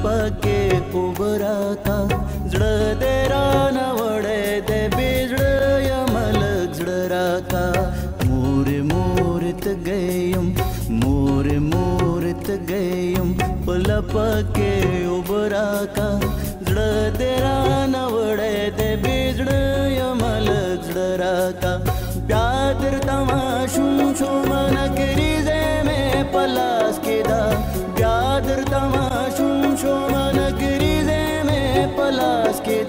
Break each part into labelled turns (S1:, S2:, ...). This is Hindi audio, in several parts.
S1: पके उबरा का जड़ देरा न वड़े दे बिजड़ यमल जड़रा का मोर मोरत गयम मोर मोरत गयम पल पके उबरा का जड़ देरा न वड़े दे बिजड़ यमल जड़रा का प्यादर तमाशुम शो मन करी में पलास के दा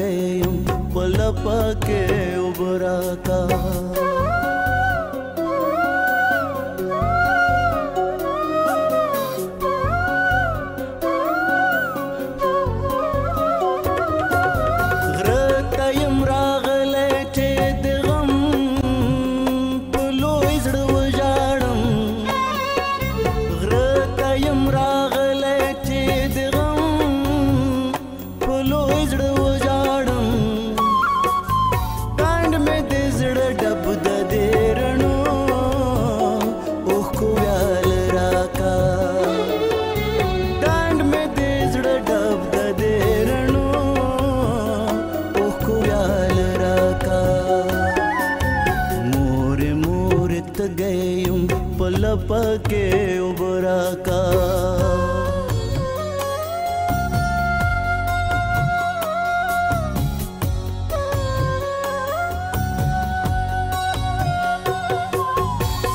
S1: गए पल पा के उबरा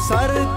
S1: सर का जंगुन